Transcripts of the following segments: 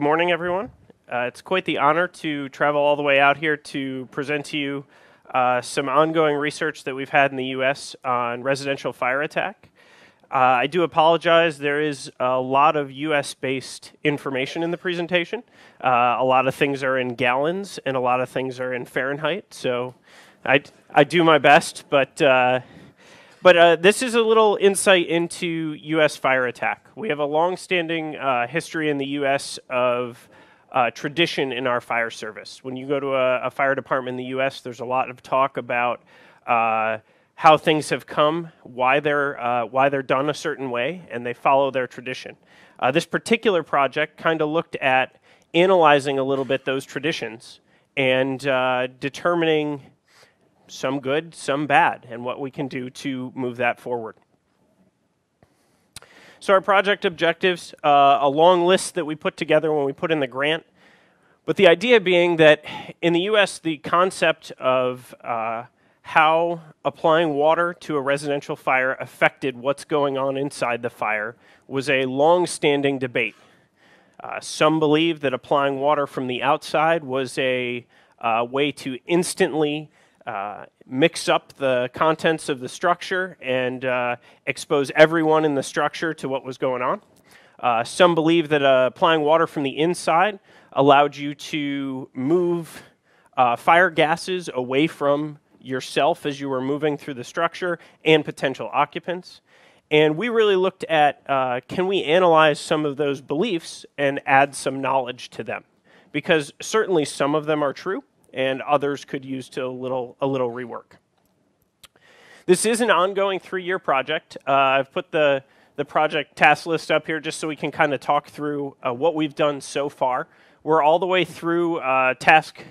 Good morning, everyone. Uh, it's quite the honor to travel all the way out here to present to you uh, some ongoing research that we've had in the U.S. on residential fire attack. Uh, I do apologize. There is a lot of U.S. based information in the presentation. Uh, a lot of things are in gallons, and a lot of things are in Fahrenheit. So I, I do my best, but uh, but uh, this is a little insight into U.S. fire attack. We have a long-standing uh, history in the U.S. of uh, tradition in our fire service. When you go to a, a, fire department in the U.S., there's a lot of talk about uh, how things have come, why they're uh, why they're done a certain way, and they follow their tradition. Uh, this particular project kind of looked at analyzing a little bit those traditions and determining some good, some bad, and what we can do to move that forward. So, our project objectives, uh, a long list that we put together when we put in the grant. But the idea being that in the US, the concept of uh, how applying water to a residential fire affected what's going on inside the fire was a long standing debate. Uh, some believe that applying water from the outside was a uh, way to instantly uh, mix up the contents of the structure and uh, expose everyone in the structure to what was going on. Uh, some believe that uh, applying water from the inside allowed you to move uh, fire gases away from yourself as you were moving through the structure and potential occupants. And we really looked at can we analyze some of those beliefs and add some knowledge to them? Because certainly some of them are true, and others could use to a little, a little rework. This is an ongoing three-year project. Uh, I've put the, the project task list up here just so we can kind of talk through uh, what we've done so far. We're all the way through uh, task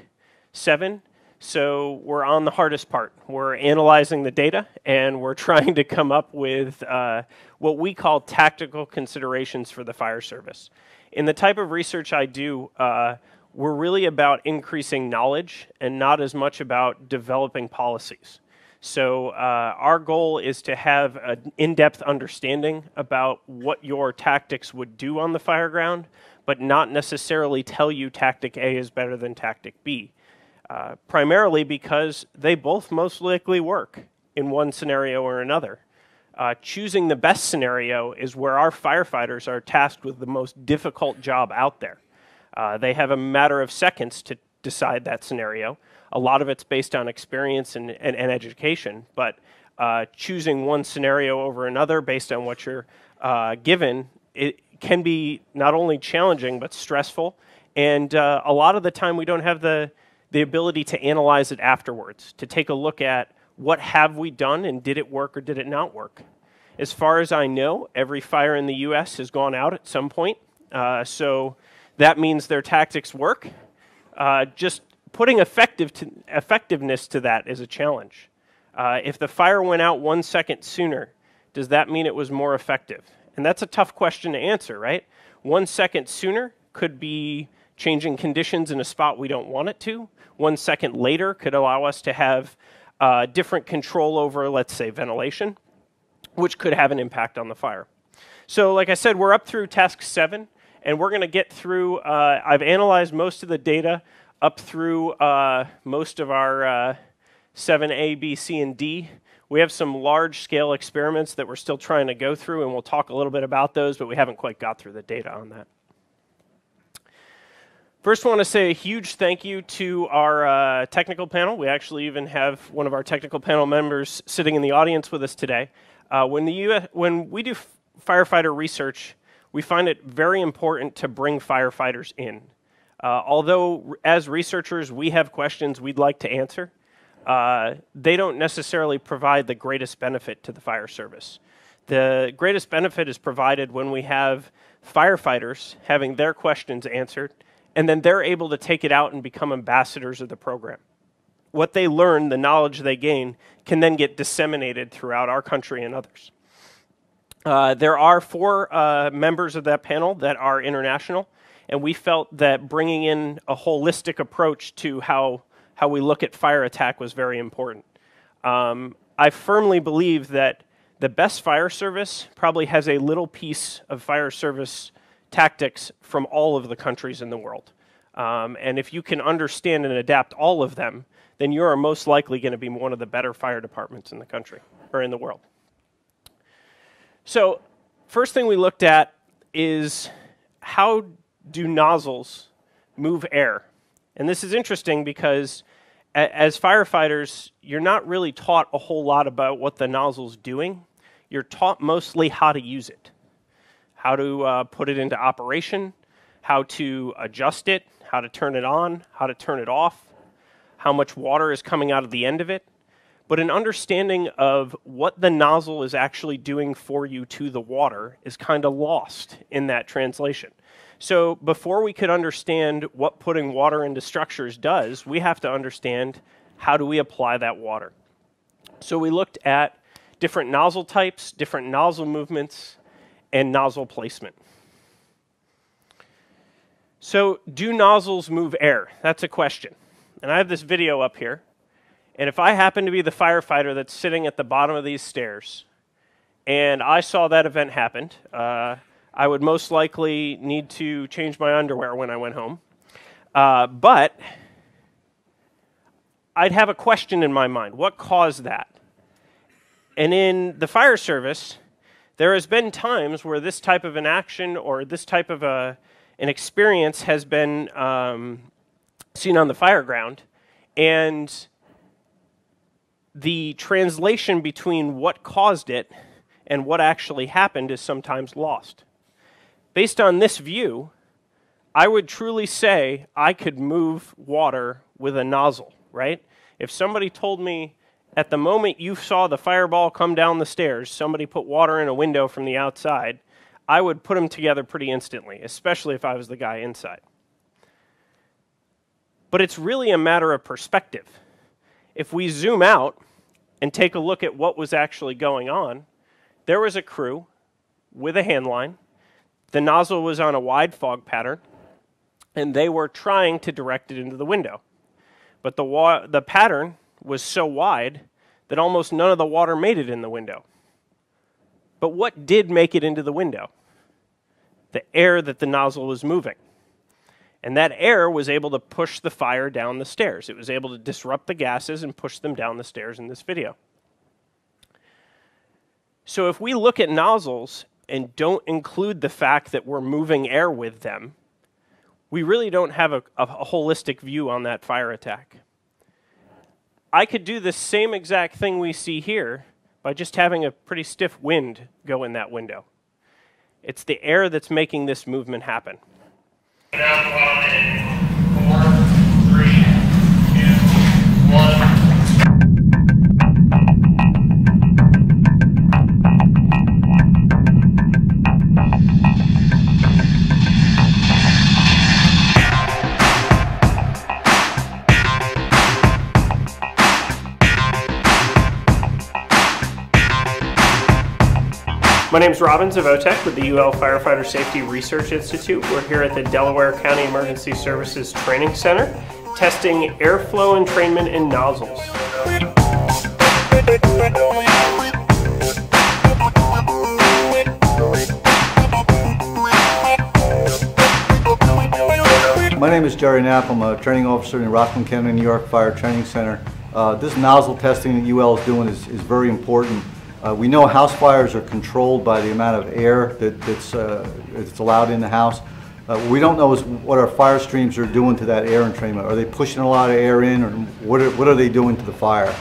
seven, so we're on the hardest part. We're analyzing the data and we're trying to come up with uh, what we call tactical considerations for the fire service. In the type of research I do, uh, we're really about increasing knowledge and not as much about developing policies. So, uh, our goal is to have an in depth understanding about what your tactics would do on the fire ground, but not necessarily tell you tactic A is better than tactic B. Uh, primarily because they both most likely work in one scenario or another. Uh, choosing the best scenario is where our firefighters are tasked with the most difficult job out there. Uh, they have a matter of seconds to decide that scenario. A lot of it's based on experience and, and, and education, but uh, choosing one scenario over another based on what you're uh, given, it can be not only challenging but stressful. And uh, a lot of the time, we don't have the, the ability to analyze it afterwards, to take a look at what have we done and did it work or did it not work. As far as I know, every fire in the U.S. has gone out at some point. Uh, so that means their tactics work. Uh, just putting effective to, effectiveness to that is a challenge. Uh, if the fire went out one second sooner, does that mean it was more effective? And that's a tough question to answer, right? One second sooner could be changing conditions in a spot we don't want it to. One second later could allow us to have uh, different control over, let's say, ventilation, which could have an impact on the fire. So, like I said, we're up through task seven and we're going to get through. Uh, I've analyzed most of the data up through uh, most of our uh, 7A, B, C, and D. We have some large scale experiments that we're still trying to go through, and we'll talk a little bit about those, but we haven't quite got through the data on that. First, I want to say a huge thank you to our uh, technical panel. We actually even have one of our technical panel members sitting in the audience with us today. Uh, when, the US, when we do firefighter research, we find it very important to bring firefighters in. Uh, although, as researchers, we have questions we'd like to answer, uh, they don't necessarily provide the greatest benefit to the fire service. The greatest benefit is provided when we have firefighters having their questions answered, and then they're able to take it out and become ambassadors of the program. What they learn, the knowledge they gain, can then get disseminated throughout our country and others. Uh, there are four uh, members of that panel that are international, and we felt that bringing in a holistic approach to how, how we look at fire attack was very important. Um, I firmly believe that the best fire service probably has a little piece of fire service tactics from all of the countries in the world. Um, and if you can understand and adapt all of them, then you are most likely going to be one of the better fire departments in the country or in the world. So, first thing we looked at is how do nozzles move air? And this is interesting because as firefighters, you're not really taught a whole lot about what the nozzle's doing. You're taught mostly how to use it, how to uh, put it into operation, how to adjust it, how to turn it on, how to turn it off, how much water is coming out of the end of it. But an understanding of what the nozzle is actually doing for you to the water is kind of lost in that translation. So before we could understand what putting water into structures does, we have to understand how do we apply that water. So we looked at different nozzle types, different nozzle movements, and nozzle placement. So, do nozzles move air? That's a question. And I have this video up here. And if I happen to be the firefighter that's sitting at the bottom of these stairs, and I saw that event happen, uh, I would most likely need to change my underwear when I went home. Uh, but I'd have a question in my mind what caused that? And in the fire service, there has been times where this type of an action or this type of a, an experience has been um, seen on the fire ground, and the translation between what caused it and what actually happened is sometimes lost. Based on this view, I would truly say I could move water with a nozzle, right? If somebody told me at the moment you saw the fireball come down the stairs, somebody put water in a window from the outside, I would put them together pretty instantly, especially if I was the guy inside. But it's really a matter of perspective. If we zoom out and take a look at what was actually going on, there was a crew with a handline the nozzle was on a wide fog pattern, and they were trying to direct it into the window. But the, wa- the pattern was so wide that almost none of the water made it in the window. But what did make it into the window? The air that the nozzle was moving. And that air was able to push the fire down the stairs. It was able to disrupt the gases and push them down the stairs in this video. So if we look at nozzles and don't include the fact that we're moving air with them, we really don't have a, a, a, holistic view on that fire attack. I could do the same exact thing we see here by just having a pretty stiff wind go in that window. It's the air that's making this movement happen alcohol and My name is Robin Zevotek with the UL Firefighter Safety Research Institute. We're here at the Delaware County Emergency Services Training Center testing airflow entrainment in nozzles. My name is Jerry Knapp. I'm a training officer in Rockland County, New York Fire Training Center. Uh, this nozzle testing that UL is doing is, is very important. Uh, we know house fires are controlled by the amount of air that, that's, uh, that's allowed in the house. Uh, we don't know is what our fire streams are doing to that air entrainment. Are they pushing a lot of air in or what are, what are they doing to the fire?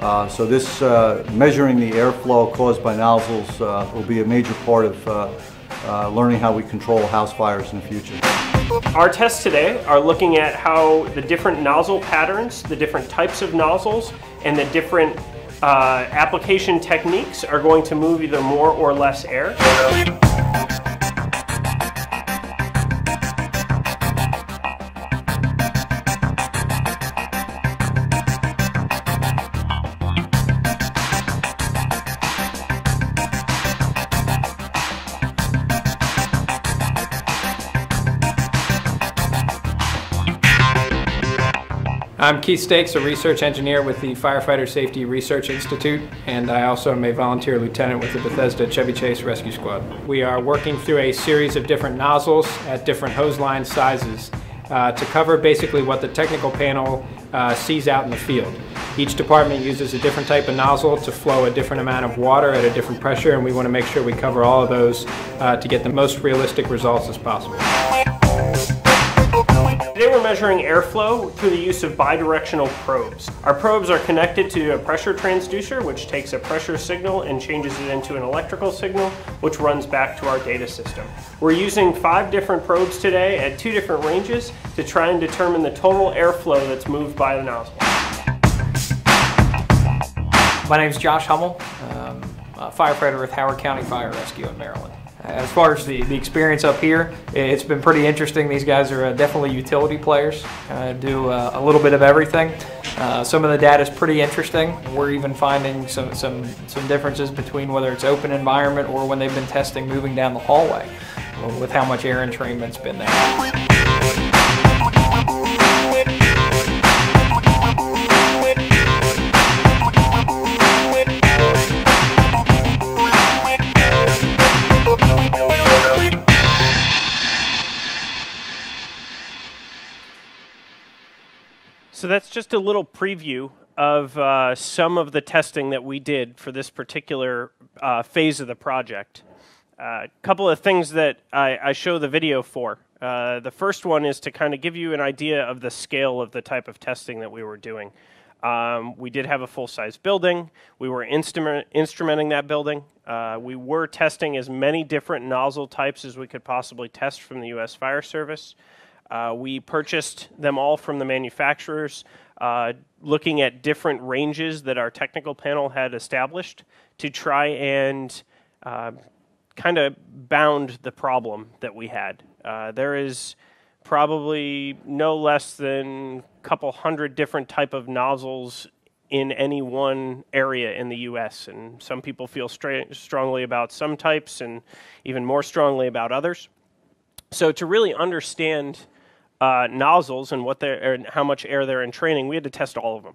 Uh, so this uh, measuring the airflow caused by nozzles uh, will be a major part of learning how we control house fires in the future. Our tests today are looking at how the different nozzle patterns, the different types of nozzles, and the different uh, application techniques are going to move either more or less air. I'm Keith Stakes, a research engineer with the Firefighter Safety Research Institute, and I also am a volunteer lieutenant with the Bethesda Chevy Chase Rescue Squad. We are working through a series of different nozzles at different hose line sizes uh, to cover basically what the technical panel uh, sees out in the field. Each department uses a different type of nozzle to flow a different amount of water at a different pressure, and we want to make sure we cover all of those uh, to get the most realistic results as possible. Today we're measuring airflow through the use of bidirectional probes. Our probes are connected to a pressure transducer which takes a pressure signal and changes it into an electrical signal which runs back to our data system. We're using five different probes today at two different ranges to try and determine the total airflow that's moved by the nozzle. My name is Josh Hummel, um, a firefighter with Howard County Fire Rescue in Maryland. As far as the, the experience up here, it's been pretty interesting. These guys are uh, definitely utility players, uh, do uh, a little bit of everything. Uh, some of the data is pretty interesting. We're even finding some, some, some differences between whether it's open environment or when they've been testing moving down the hallway with how much air entrainment's been there. So that's just a little preview of uh, some of the testing that we did for this particular uh, phase of the project. A uh, couple of things that I, I show the video for. Uh, the first one is to kind of give you an idea of the scale of the type of testing that we were doing. Um, we did have a full size building. We were instrument, instrumenting that building. Uh, we were testing as many different nozzle types as we could possibly test from the U.S. Fire Service. Uh, we purchased them all from the manufacturers, uh, looking at different ranges that our technical panel had established to try and uh, kind of bound the problem that we had. Uh, there is probably no less than a couple hundred different type of nozzles in any one area in the U.S. And some people feel stra- strongly about some types and even more strongly about others. So to really understand uh, nozzles and what they're and how much air they're entraining, we had to test all of them.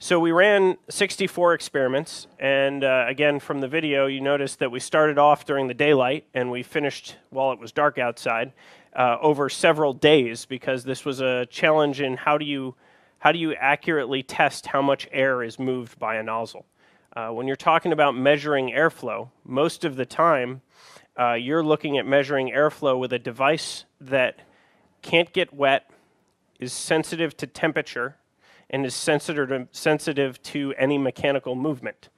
So we ran 64 experiments, and uh, again from the video, you notice that we started off during the daylight and we finished while it was dark outside uh, over several days because this was a challenge in how do you how do you accurately test how much air is moved by a nozzle. Uh, when you're talking about measuring airflow, most of the time uh, you're looking at measuring airflow with a device that can't get wet, is sensitive to temperature, and is sensitive to, sensitive to any mechanical movement.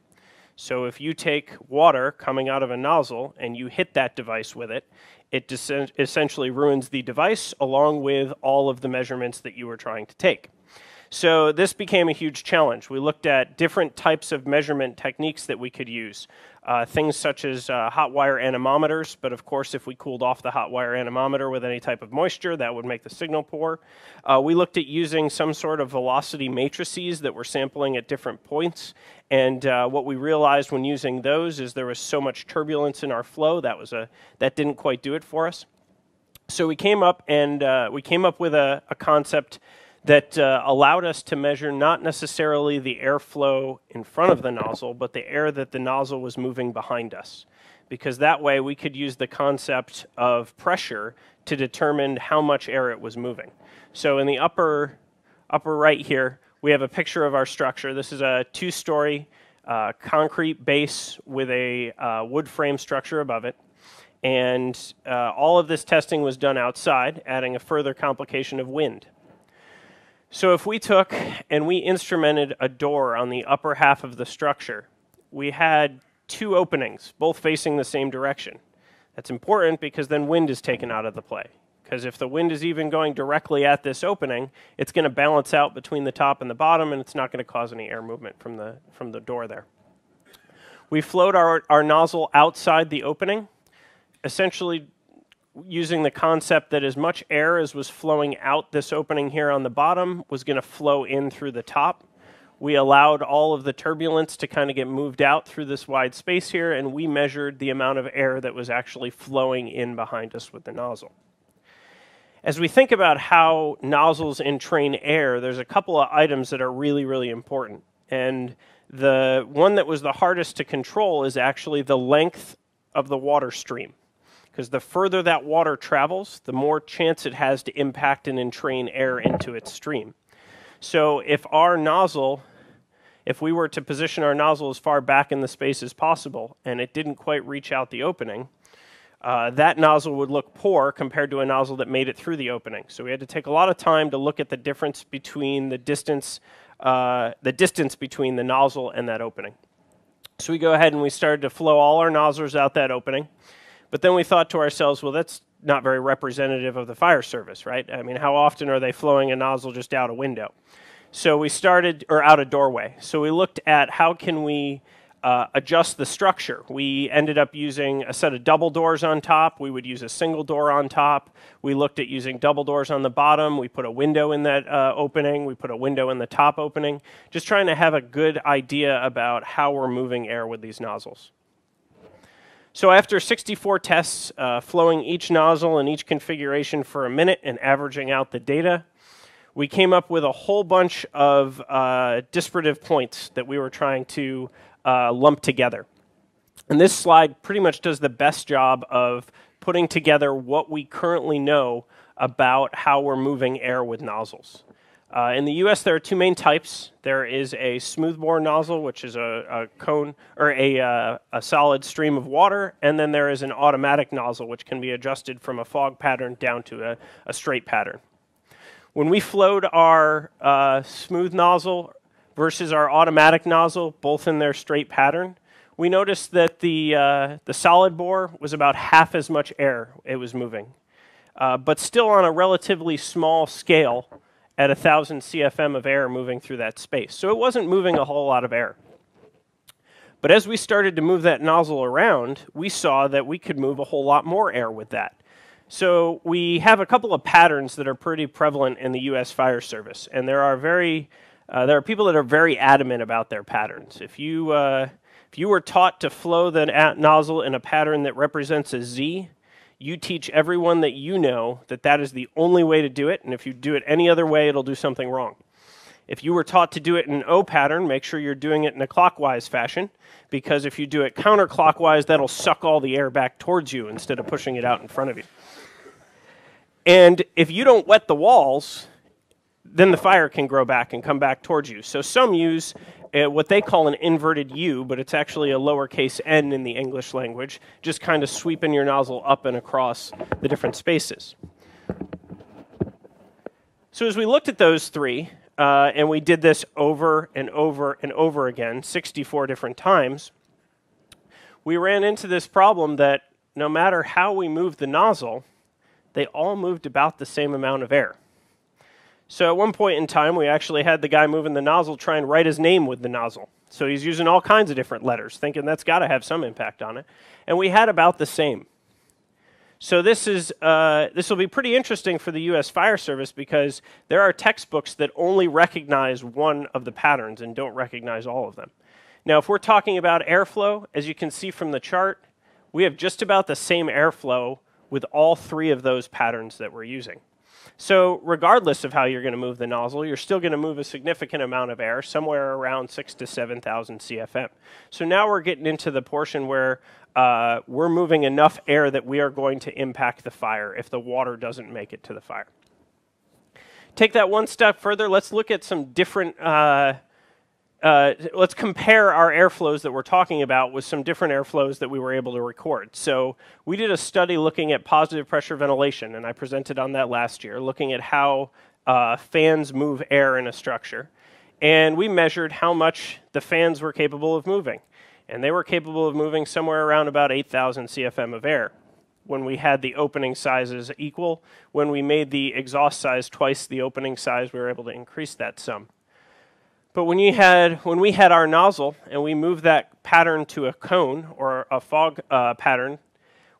So if you take water coming out of a nozzle and you hit that device with it, it essentially ruins the device along with all of the measurements that you were trying to take. So this became a huge challenge. We looked at different types of measurement techniques that we could use. Uh, things such as uh, hot wire anemometers, but of course, if we cooled off the hot wire anemometer with any type of moisture, that would make the signal poor. Uh, we looked at using some sort of velocity matrices that were sampling at different points, and uh, what we realized when using those is there was so much turbulence in our flow that was a that didn't quite do it for us. So we came up and uh, we came up with a, a concept that uh, allowed us to measure not necessarily the airflow in front of the nozzle, but the air that the nozzle was moving behind us. Because that way we could use the concept of pressure to determine how much air it was moving. So in the upper, upper right here, we have a picture of our structure. This is a two story uh, concrete base with a uh, wood frame structure above it. And uh, all of this testing was done outside, adding a further complication of wind. So if we took and we instrumented a door on the upper half of the structure, we had two openings, both facing the same direction. That's important because then wind is taken out of the play. Because if the wind is even going directly at this opening, it's going to balance out between the top and the bottom, and it's not going to cause any air movement from the, from the door there. We float our, our nozzle outside the opening, essentially using the concept that as much air as was flowing out this opening here on the bottom was going to flow in through the top. We allowed all of the turbulence to kind of get moved out through this wide space here, and we measured the amount of air that was actually flowing in behind us with the nozzle. as we think about how nozzles entrain air, there's a couple of items that are really, really important. And the one that was the hardest to control is actually the length of the water stream. Because the further that water travels, the more chance it has to impact and entrain air into its stream. So if our nozzle, if we were to position our nozzle as far back in the space as possible and it didn't quite reach out the opening, uh, that nozzle would look poor compared to a nozzle that made it through the opening. So we had to take a lot of time to look at the difference between the distance, uh, the distance between the nozzle and that opening. So we go ahead and we started to flow all our nozzles out that opening. But then we thought to ourselves, well, that's not very representative of the fire service, right? I mean, how often are they flowing a nozzle just out a window? So we started, or out a doorway. So we looked at how can we uh, adjust the structure. We ended up using a set of double doors on top. We would use a single door on top. We looked at using double doors on the bottom. We put a window in that uh, opening. We put a window in the top opening. Just trying to have a good idea about how we're moving air with these nozzles. So after 64 tests, uh, flowing each nozzle in each configuration for a minute and averaging out the data, we came up with a whole bunch of uh, disparative points that we were trying to uh, lumped together. And this slide pretty much does the best job of putting together what we currently know about how we're moving air with nozzles. Uh, in the US, there are two main types. There is a smoothbore nozzle, which is a, a cone or a, uh, a, solid stream of water, and then there is an automatic nozzle, which can be adjusted from a fog pattern down to a, a straight pattern. When we flowed our uh, smooth nozzle versus our automatic nozzle, both in their straight pattern, we noticed that the, uh, the solid bore was about half as much air it was moving, uh, but still on a relatively small scale at 1,000 CFM of air moving through that space. So it wasn't moving a whole lot of air. But as we started to move that nozzle around, we saw that we could move a whole lot more air with that. So we have a couple of patterns that are pretty prevalent in the U.S. Fire Service, and there are very uh, there are people that are very adamant about their patterns. If you, uh, if you were taught to flow the nozzle in a pattern that represents a Z, you teach everyone that you know that that is the only way to do it, and if you do it any other way, it'll do something wrong. If you were taught to do it in an O pattern, make sure you're doing it in a clockwise fashion, because if you do it counterclockwise, that'll suck all the air back towards you instead of pushing it out in front of you. And if you don't wet the walls, then the fire can grow back and come back towards you. So some use what they call an inverted U, but it's actually a lowercase n in the English language, just kind of sweeping your nozzle up and across the different spaces. So as we looked at those three, uh, and we did this over and over and over again, 64 different times, we ran into this problem that no matter how we moved the nozzle, they all moved about the same amount of air. So at one point in time, we actually had the guy moving the nozzle try and write his name with the nozzle. So he's using all kinds of different letters, thinking that's got to have some impact on it. And we had about the same. So this is uh, this will be pretty interesting for the U.S. Fire Service because there are textbooks that only recognize one of the patterns and don't recognize all of them. Now, if we're talking about airflow, as you can see from the chart, we have just about the same airflow with all three of those patterns that we're using. So regardless of how you're going to move the nozzle, you're still going to move a significant amount of air, somewhere around six to 7,000 CFM. So now we're getting into the portion where uh, we're moving enough air that we are going to impact the fire if the water doesn't make it to the fire. Take that one step further. Let's look at some different uh, uh, let's compare our airflows that we're talking about with some different airflows that we were able to record. So we did a study looking at positive pressure ventilation, and I presented on that last year, looking at how uh, fans move air in a structure. And we measured how much the fans were capable of moving. And they were capable of moving somewhere around about 8,000 CFM of air when we had the opening sizes equal. When we made the exhaust size twice the opening size, we were able to increase that some. But when you had when we had our nozzle and we moved that pattern to a cone or a fog uh, pattern,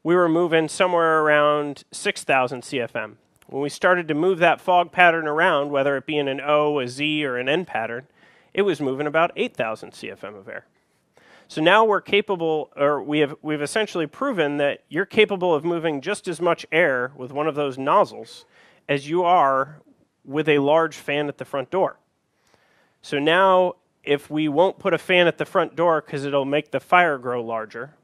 we were moving somewhere around 6,000 CFM. When we started to move that fog pattern around, whether it be in an O, a Z, or an N pattern, it was moving about 8,000 CFM of air. So now we're capable, or we have we've essentially proven that you're capable of moving just as much air with one of those nozzles as you are with a large fan at the front door. So now, if we won't put a fan at the front door because it'll make the fire grow larger,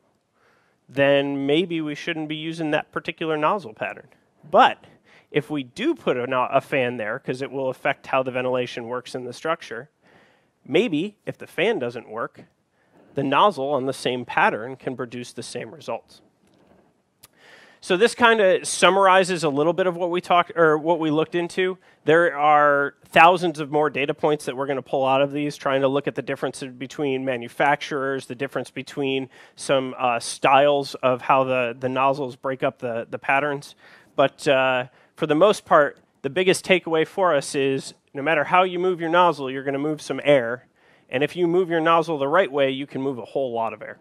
then maybe we shouldn't be using that particular nozzle pattern. But if we do put a, a fan there because it will affect how the ventilation works in the structure, maybe if the fan doesn't work, the nozzle on the same pattern can produce the same results. So this kind of summarizes a little bit of what we talked or what we looked into. There are thousands of more data points that we're going to pull out of these, trying to look at the difference between manufacturers, the difference between some uh, styles of how the, the nozzles break up the, the patterns. But uh, for the most part, the biggest takeaway for us is no matter how you move your nozzle, you're going to move some air. And if you move your nozzle the right way, you can move a whole lot of air.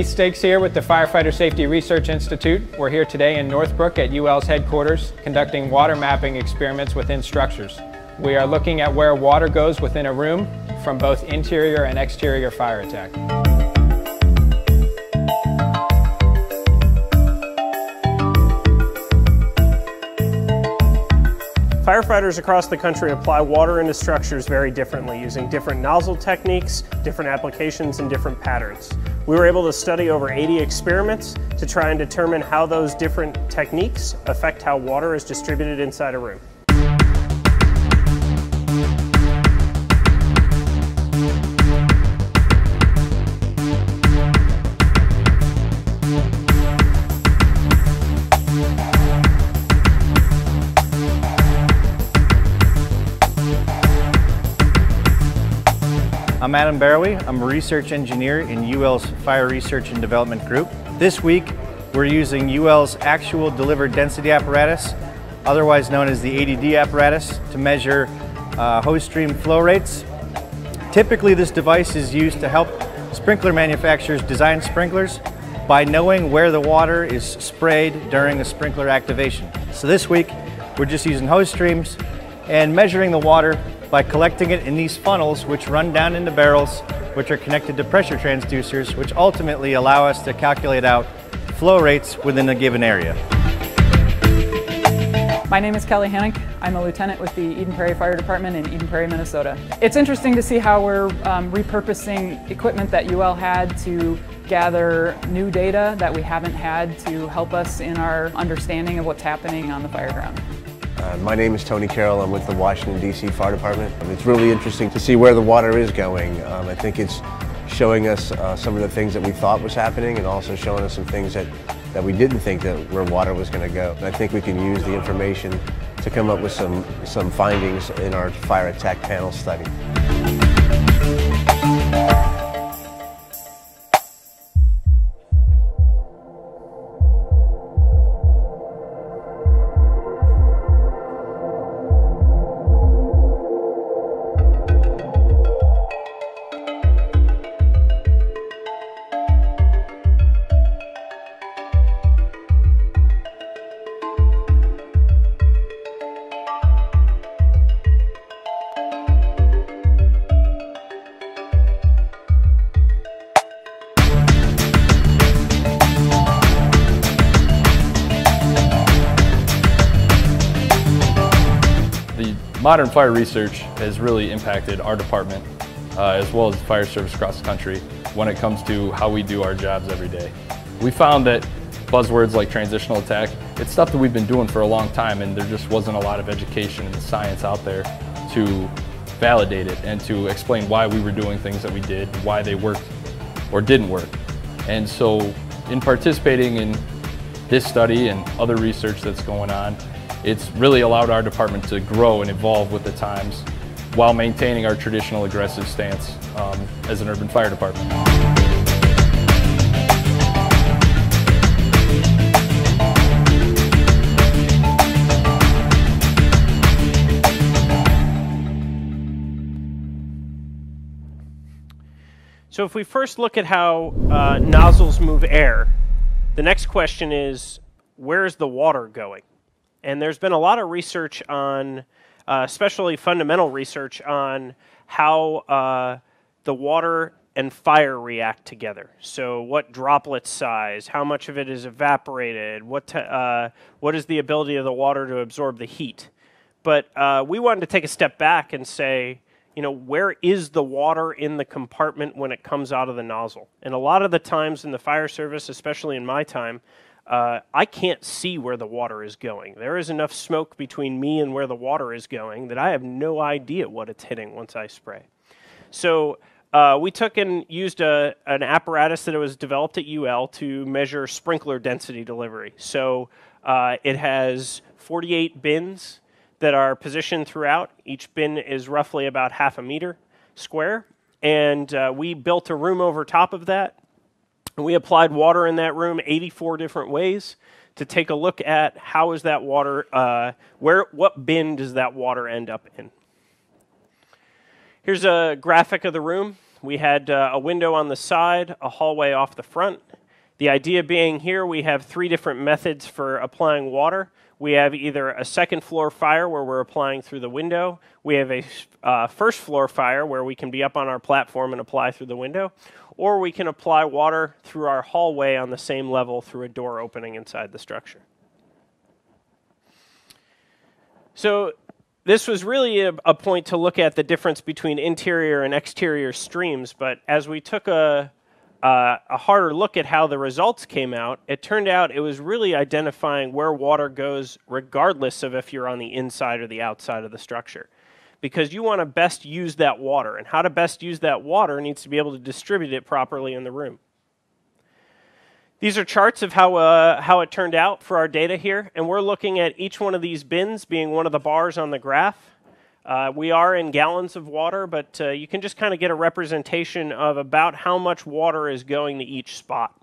Keith Stakes here with the Firefighter Safety Research Institute. We're here today in Northbrook at UL's headquarters conducting water mapping experiments within structures. We are looking at where water goes within a room from both interior and exterior fire attack. Firefighters across the country apply water into structures very differently using different nozzle techniques, different applications, and different patterns. We were able to study over 80 experiments to try and determine how those different techniques affect how water is distributed inside a room. I'm Adam Barowy. I'm a research engineer in UL's Fire Research and Development Group. This week, we're using UL's actual delivered density apparatus, otherwise known as the ADD apparatus, to measure uh, hose stream flow rates. Typically, this device is used to help sprinkler manufacturers design sprinklers by knowing where the water is sprayed during a sprinkler activation. So this week, we're just using hose streams and measuring the water by collecting it in these funnels which run down into barrels which are connected to pressure transducers which ultimately allow us to calculate out flow rates within a given area. My name is Kelly Hannick. I'm a lieutenant with the Eden Prairie Fire Department in Eden Prairie, Minnesota. It's interesting to see how we're um, repurposing equipment that UL had to gather new data that we haven't had to help us in our understanding of what's happening on the fire ground. Uh, my name is Tony Carroll. I'm with the Washington, D.C. Fire Department. It's really interesting to see where the water is going. Um, I think it's showing us uh, some of the things that we thought was happening and also showing us some things that, that we didn't think that where water was going to go. And I think we can use the information to come up with some, some findings in our fire attack panel study. Modern fire research has really impacted our department uh, as well as fire service across the country when it comes to how we do our jobs every day. We found that buzzwords like transitional attack, it's stuff that we've been doing for a long time and there just wasn't a lot of education and science out there to validate it and to explain why we were doing things that we did, why they worked or didn't work. And so in participating in this study and other research that's going on, it's really allowed our department to grow and evolve with the times while maintaining our traditional aggressive stance um, as an urban fire department. So if we first look at how uh, nozzles move air, the next question is, where is the water going? And there's been a lot of research on, uh, especially fundamental research on how uh, the water and fire react together. So, what droplet size, how much of it is evaporated, what, uh, what is the ability of the water to absorb the heat. But uh, we wanted to take a step back and say, you know, where is the water in the compartment when it comes out of the nozzle? And a lot of the times in the fire service, especially in my time, uh, I can't see where the water is going. There is enough smoke between me and where the water is going that I have no idea what it's hitting once I spray. So uh, we took and used a, an apparatus that was developed at UL to measure sprinkler density delivery. So uh, it has 48 bins that are positioned throughout. Each bin is roughly about half a meter square. And uh, we built a room over top of that. And we applied water in that room 84 different ways to take a look at how is that water, uh, where, what bin does that water end up in. Here's a graphic of the room. We had uh, a window on the side, a hallway off the front. The idea being here we have three different methods for applying water. We have either a second floor fire where we're applying through the window. We have a uh, first floor fire where we can be up on our platform and apply through the window. Or we can apply water through our hallway on the same level through a door opening inside the structure. So this was really a, a, point to look at the difference between interior and exterior streams. But as we took a, uh, a harder look at how the results came out, it turned out it was really identifying where water goes, regardless of if you're on the inside or the outside of the structure. Because you want to best use that water, and how to best use that water needs to be able to distribute it properly in the room. These are charts of how, uh, how it turned out for our data here, and we're looking at each one of these bins being one of the bars on the graph. Uh, we are in gallons of water, but uh, you can just kind of get a representation of about how much water is going to each spot.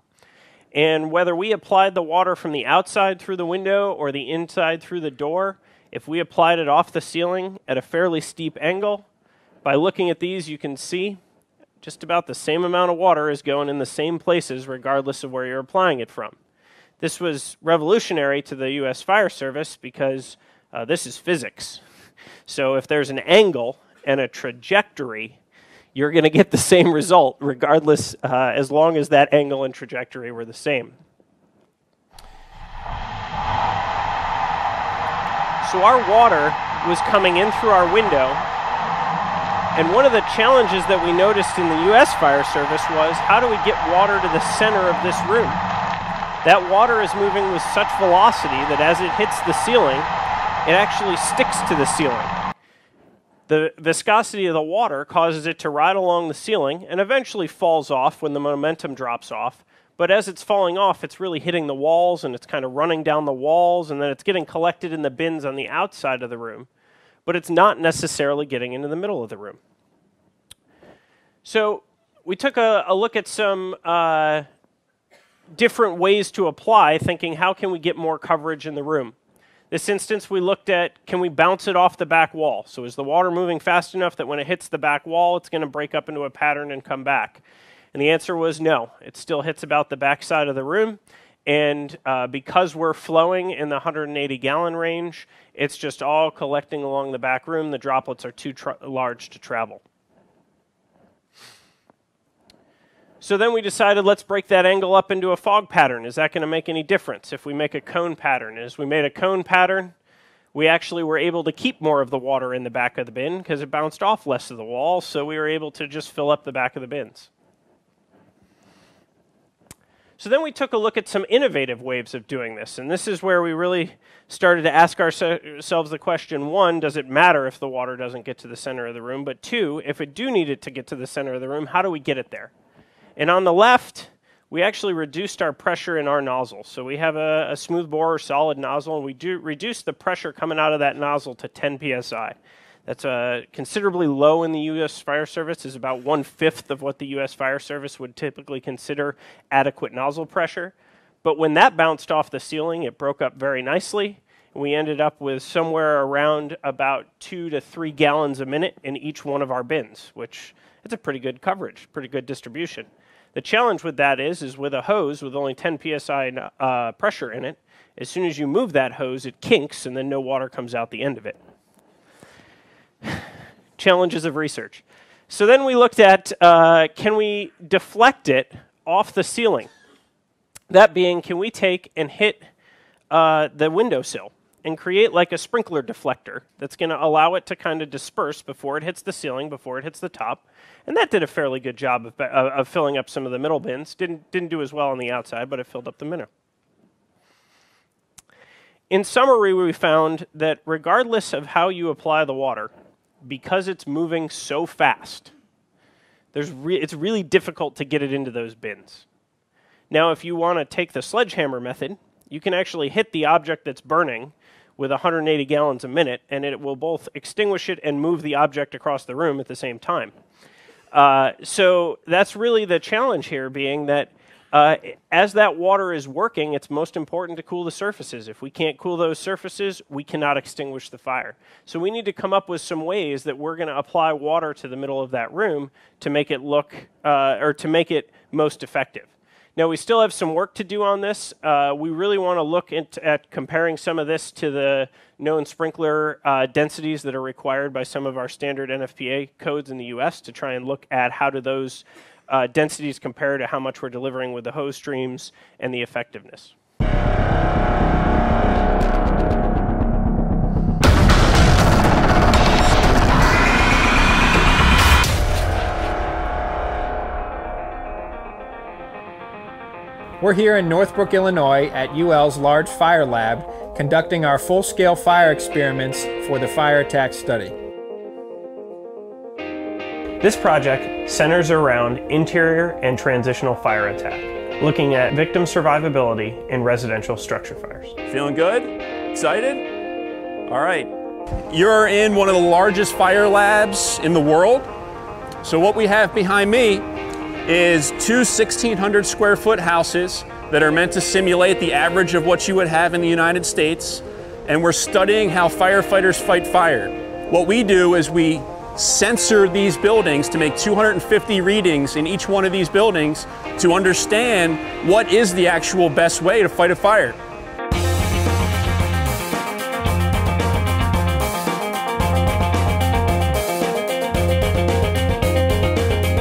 And whether we applied the water from the outside through the window or the inside through the door, if we applied it off the ceiling at a fairly steep angle, by looking at these, you can see just about the same amount of water is going in the same places regardless of where you're applying it from. This was revolutionary to the U.S. Fire Service because uh, this is physics. So if there's an angle and a trajectory, you're going to get the same result regardless, uh, as long as that angle and trajectory were the same. So our water was coming in through our window and one of the challenges that we noticed in the U.S. Fire Service was how do we get water to the center of this room? That water is moving with such velocity that as it hits the ceiling, it actually sticks to the ceiling. The viscosity of the water causes it to ride along the ceiling and eventually falls off when the momentum drops off. But as it's falling off, it's really hitting the walls and it's kind of running down the walls and then it's getting collected in the bins on the outside of the room. But it's not necessarily getting into the middle of the room. So we took a, a look at some uh, different ways to apply, thinking how can we get more coverage in the room. This instance, we looked at can we bounce it off the back wall? So is the water moving fast enough that when it hits the back wall, it's going to break up into a pattern and come back? And the answer was no. It still hits about the back side of the room. And uh, because we're flowing in the 180 gallon range, it's just all collecting along the back room. The droplets are too large to travel. So then we decided let's break that angle up into a fog pattern. Is that going to make any difference if we make a cone pattern? As we made a cone pattern, we actually were able to keep more of the water in the back of the bin because it bounced off less of the wall, so we were able to just fill up the back of the bins. So then we took a look at some innovative ways of doing this, and this is where we really started to ask ourselves the question one, does it matter if the water doesn't get to the center of the room? But two, if it do need it to get to the center of the room, how do we get it there? And on the left, we actually reduced our pressure in our nozzle. So we have a, a smooth bore or solid nozzle, and we do reduce the pressure coming out of that nozzle to 10 psi. That's uh, considerably low in the U.S. Fire Service. is about one fifth of what the U.S. Fire Service would typically consider adequate nozzle pressure. But when that bounced off the ceiling, it broke up very nicely. And we ended up with somewhere around about two to three gallons a minute in each one of our bins, which That's a pretty good coverage, pretty good distribution. The challenge with that is, is with a hose with only 10 psi uh, pressure in it, as soon as you move that hose, it kinks and then no water comes out the end of it. Challenges of research. So then we looked at uh, can we deflect it off the ceiling? That being, can we take and hit uh, the windowsill and create like a sprinkler deflector that's going to allow it to kind of disperse before it hits the ceiling, before it hits the top? And that did a fairly good job of, of filling up some of the middle bins. Didn't, didn't do as well on the outside, but it filled up the middle. In summary, we found that regardless of how you apply the water, because it's moving so fast, there's re- it's really difficult to get it into those bins. Now, if you want to take the sledgehammer method, you can actually hit the object that's burning with 180 gallons a minute, and it will both extinguish it and move the object across the room at the same time. Uh, so that's really the challenge here, being that uh, as that water is working, it's most important to cool the surfaces. If we can't cool those surfaces, we cannot extinguish the fire. So we need to come up with some ways that we're going to apply water to the middle of that room to make it look, uh, or to make it most effective. Now, we still have some work to do on this. Uh, we really want to look at comparing some of this to the known sprinkler uh, densities that are required by some of our standard NFPA codes in the US to try and look at how do those uh, densities compare to how much we're delivering with the hose streams and the effectiveness. We're here in Northbrook, Illinois at UL's Large Fire Lab conducting our full-scale fire experiments for the fire attack study. This project centers around interior and transitional fire attack, looking at victim survivability in residential structure fires. Feeling good? Excited? All right. You're in one of the largest fire labs in the world. So what we have behind me is two 1,600 square foot houses that are meant to simulate the average of what you would have in the United States. And we're studying how firefighters fight fire. What we do is we sensor these buildings to make 250 readings in each one of these buildings to understand what is the actual best way to fight a fire.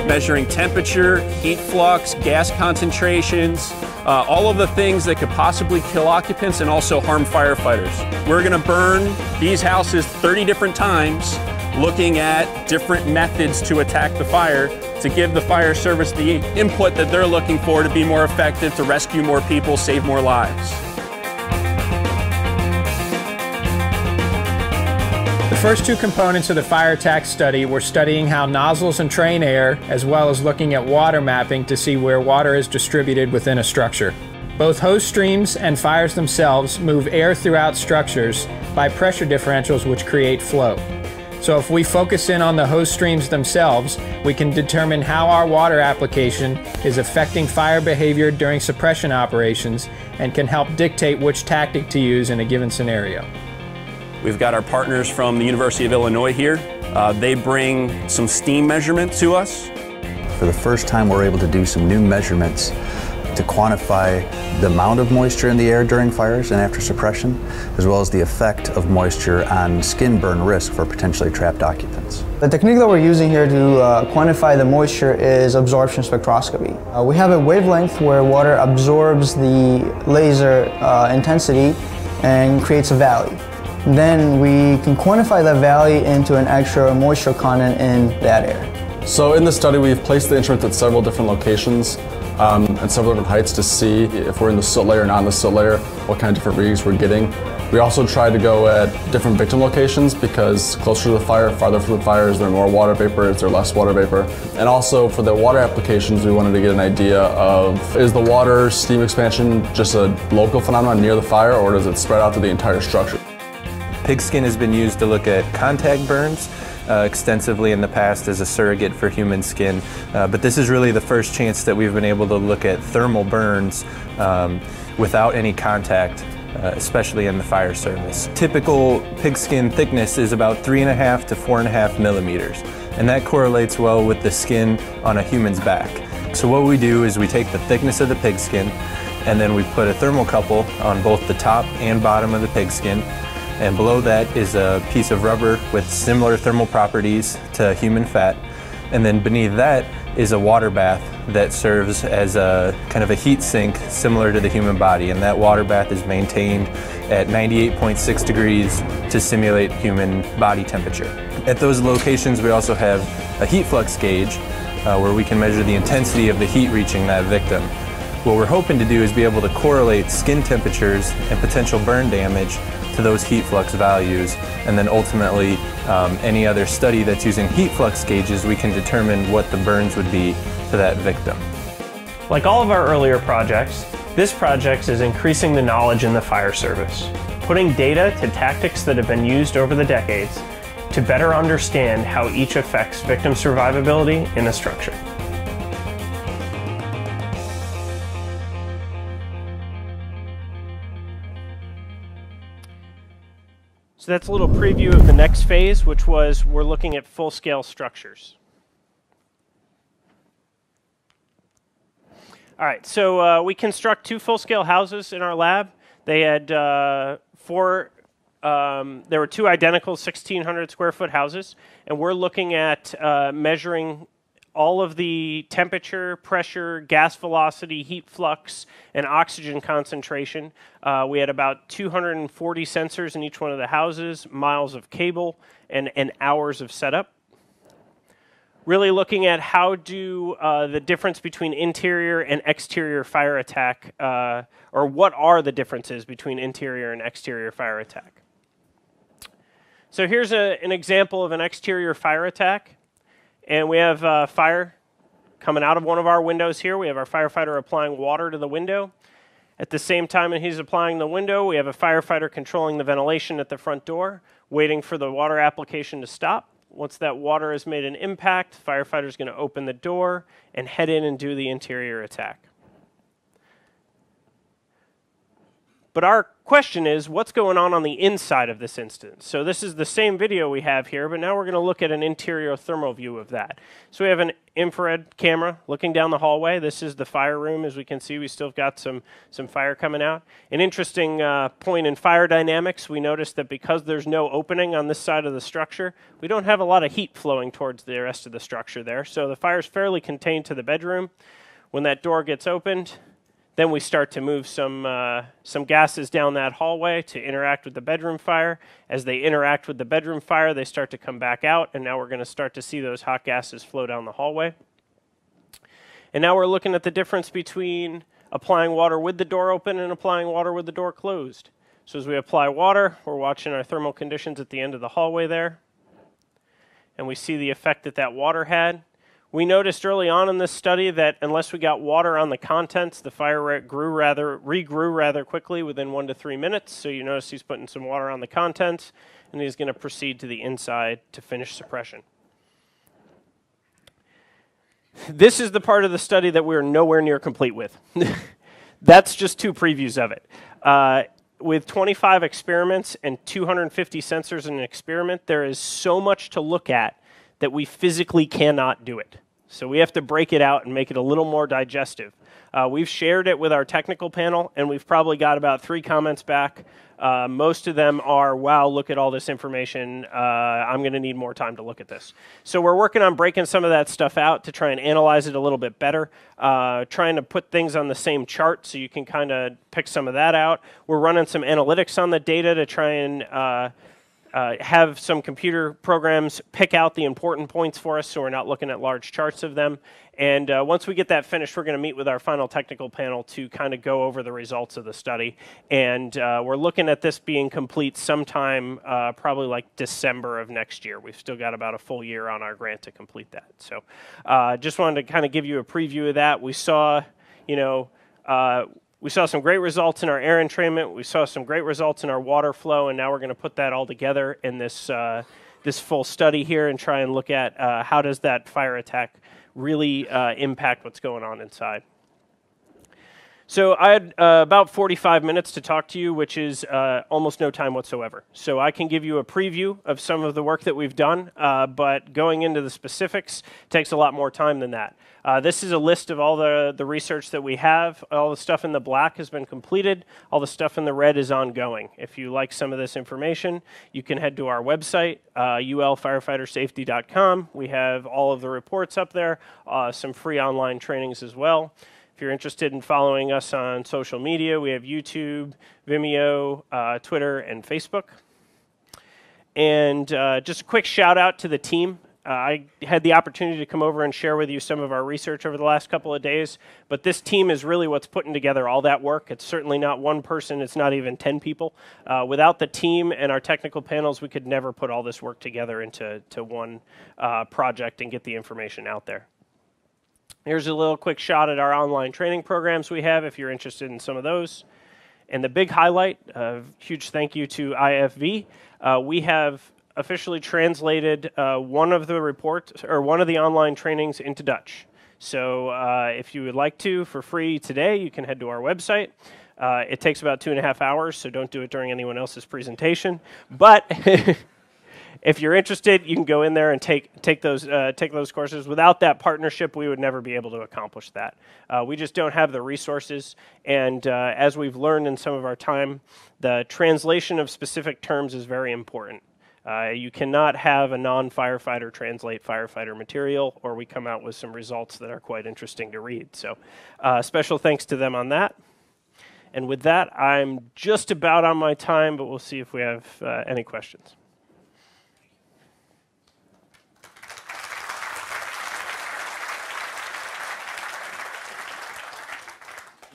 measuring temperature, heat flux, gas concentrations, uh, all of the things that could possibly kill occupants and also harm firefighters. We're going to burn these houses 30 different times looking at different methods to attack the fire to give the fire service the input that they're looking for to be more effective, to rescue more people, save more lives. The first two components of the fire attack study were studying how nozzles entrain air, as well as looking at water mapping to see where water is distributed within a structure. Both hose streams and fires themselves move air throughout structures by pressure differentials which create flow. So if we focus in on the hose streams themselves, we can determine how our water application is affecting fire behavior during suppression operations and can help dictate which tactic to use in a given scenario. We've got our partners from the University of Illinois here. Uh, they bring some steam measurement to us. For the first time, we're able to do some new measurements to quantify the amount of moisture in the air during fires and after suppression, as well as the effect of moisture on skin burn risk for potentially trapped occupants. The technique that we're using here to uh, quantify the moisture is absorption spectroscopy. Uh, we have a wavelength where water absorbs the laser uh, intensity and creates a valley. Then we can quantify that valley into an extra moisture content in that air. So in the study, we've placed the instruments at several different locations um, and several different heights to see if we're in the soot layer or not in the soot layer, what kind of different readings we're getting. We also tried to go at different victim locations because closer to the fire, farther from the fire, is there more water vapor, is there less water vapor? And also for the water applications, we wanted to get an idea of is the water steam expansion just a local phenomenon near the fire or does it spread out to the entire structure? Pigskin has been used to look at contact burns uh, extensively in the past as a surrogate for human skin, uh, but this is really the first chance that we've been able to look at thermal burns um, without any contact uh, especially in the fire service. Typical pigskin thickness is about three and a half to four and a half millimeters, and that correlates well with the skin on a human's back. So what we do is we take the thickness of the pigskin and then we put a thermocouple on both the top and bottom of the pigskin and below that is a piece of rubber with similar thermal properties to human fat and then beneath that is a water bath that serves as a kind of a heat sink similar to the human body and that water bath is maintained at 98.6 degrees to simulate human body temperature. At those locations we also have a heat flux gauge uh, where we can measure the intensity of the heat reaching that victim. What we're hoping to do is be able to correlate skin temperatures and potential burn damage to those heat flux values and then ultimately um, any other study that's using heat flux gauges we can determine what the burns would be to that victim. Like all of our earlier projects, this project is increasing the knowledge in the fire service, putting data to tactics that have been used over the decades to better understand how each affects victim survivability in a structure. So that's a little preview of the next phase, which was we're looking at full-scale structures. All right, so uh, we construct two full-scale houses in our lab. They had uh, four um, there were two identical 1,600 square foot houses, and we're looking at uh, measuring all of the temperature, pressure, gas velocity, heat flux, and oxygen concentration. Uh, we had about 240 sensors in each one of the houses, miles of cable, and, and hours of setup. Really looking at how do uh, the difference between interior and exterior fire attack, uh, or what are the differences between interior and exterior fire attack. So here's a, an example of an exterior fire attack. And we have uh, fire coming out of one of our windows here. We have our firefighter applying water to the window. At the same time that he's applying the window, we have a firefighter controlling the ventilation at the front door, waiting for the water application to stop. Once that water has made an impact, firefighter is going to open the door and head in and do the interior attack. But our question is, what's going on on the inside of this instance? So this is the same video we have here, but now we're going to look at an interior thermal view of that. So we have an infrared camera looking down the hallway. This is the fire room. As we can see, we still got some, some fire coming out. An interesting uh, point in fire dynamics, we noticed that because there's no opening on this side of the structure, we don't have a lot of heat flowing towards the rest of the structure there. So the fire is fairly contained to the bedroom. When that door gets opened, then we start to move some, uh, some gases down that hallway to interact with the bedroom fire. As they interact with the bedroom fire, they start to come back out, and now we're going to start to see those hot gases flow down the hallway. And now we're looking at the difference between applying water with the door open and applying water with the door closed. So as we apply water, we're watching our thermal conditions at the end of the hallway there. And we see the effect that that water had. We noticed early on in this study that unless we got water on the contents, the fire grew rather regrew rather quickly within one to three minutes. So you notice he's putting some water on the contents, and he's going to proceed to the inside to finish suppression. This is the part of the study that we're nowhere near complete with. That's just two previews of it. Uh, with 25 experiments and 250 sensors in an experiment, there is so much to look at that we physically cannot do it. So we have to break it out and make it a little more digestive. Uh, we've shared it with our technical panel, and we've probably got about three comments back. Uh, most of them are, wow, look at all this information. Uh, I'm going to need more time to look at this. So we're working on breaking some of that stuff out to try and analyze it a little bit better, uh, trying to put things on the same chart so you can kind of pick some of that out. We're running some analytics on the data to try and uh, have some computer programs pick out the important points for us so we're not looking at large charts of them. And uh, once we get that finished, we're going to meet with our final technical panel to kind of go over the results of the study. And uh, we're looking at this being complete sometime uh, probably like December of next year. We've still got about a full year on our grant to complete that. So uh, just wanted to kind of give you a preview of that. We saw, you know, uh, we saw some great results in our air entrainment. We saw some great results in our water flow, and now we're going to put that all together in this uh, this full study here and try and look at uh, how does that fire attack really uh, impact what's going on inside. So I had uh, about 45 minutes to talk to you, which is uh, almost no time whatsoever. So I can give you a preview of some of the work that we've done, uh, but going into the specifics takes a lot more time than that. Uh, this is a list of all the, the research that we have. All the stuff in the black has been completed. All the stuff in the red is ongoing. If you like some of this information, you can head to our website, uh, ulfirefightersafety.com. We have all of the reports up there, uh, some free online trainings as well. If you're interested in following us on social media, we have YouTube, Vimeo, uh, Twitter, and Facebook. And uh, just a quick shout out to the team. Uh, I had the opportunity to come over and share with you some of our research over the last couple of days, but this team is really what's putting together all that work. It's certainly not one person, it's not even 10 people. Uh, without the team and our technical panels, we could never put all this work together into to one uh, project and get the information out there. Here's a little quick shot at our online training programs we have if you're interested in some of those. And the big highlight, uh, huge thank you to IFV. Uh, we have officially translated uh, one of the reports or one of the online trainings into Dutch. So uh, if you would like to for free today, you can head to our website. Uh, it takes about two and a half hours, so don't do it during anyone else's presentation. But if you're interested, you can go in there and take take those uh, take those courses. Without that partnership, we would never be able to accomplish that. Uh, we just don't have the resources, and uh, as we've learned in some of our time, the translation of specific terms is very important. Uh, you cannot have a non-firefighter translate firefighter material, or we come out with some results that are quite interesting to read. So, uh, special thanks to them on that. And with that, I'm just about on my time, but we'll see if we have uh, any questions.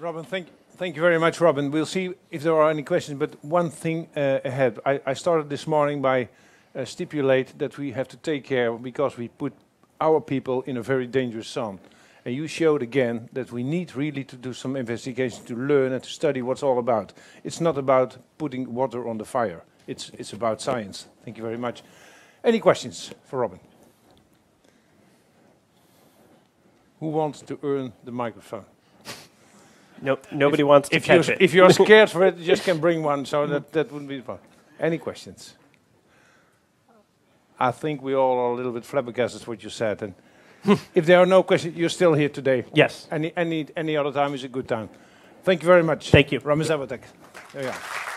Robin, thank, thank you very much, Robin. We'll see if there are any questions, but one thing uh, ahead. I, I, started this morning by uh, stipulate that we have to take care because we put our people in a very dangerous zone. And you showed again that we need really to do some investigation to learn and to study what's all about. It's not about putting water on the fire. It's, it's about science. Thank you very much. Any questions for Robin? Who wants to earn the microphone? Nope, nobody if, wants to if catch you're, it. If you're scared for it, you just can bring one, so that, that wouldn't be fun. Any questions? I think we all are a little bit flabbergasted what you said. And if there are no questions, you're still here today. Yes. Any, any, any other time is a good time. Thank you very much. Thank you. Ramis There you are.